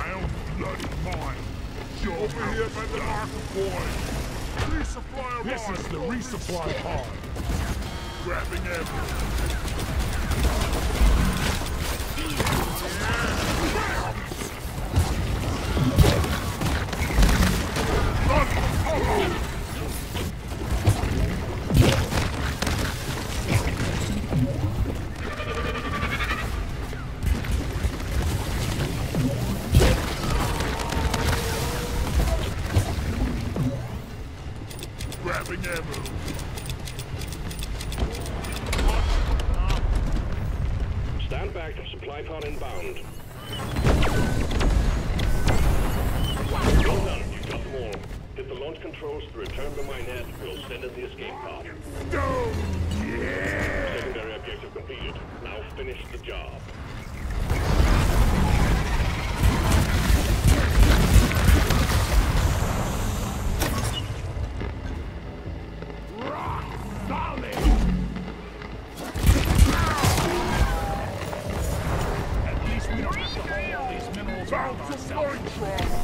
my own bloody mind. Your Over here by the market point. Resupply This is the resupply pod. Grabbing everything. Yeah. Oh! want controls to return to my net, we'll send in the escape pod. Go! Yeah! Secondary objective completed. Now finish the job. Bounce of Flowing Troll!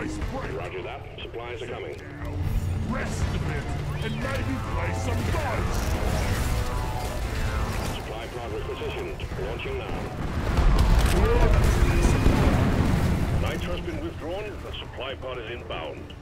nice break. Roger that. Supplies are coming. Rest a bit and maybe play some dice. Supply pod positioned. Launching now. Nitra's been withdrawn. The supply pod is inbound.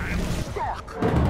I'm stuck!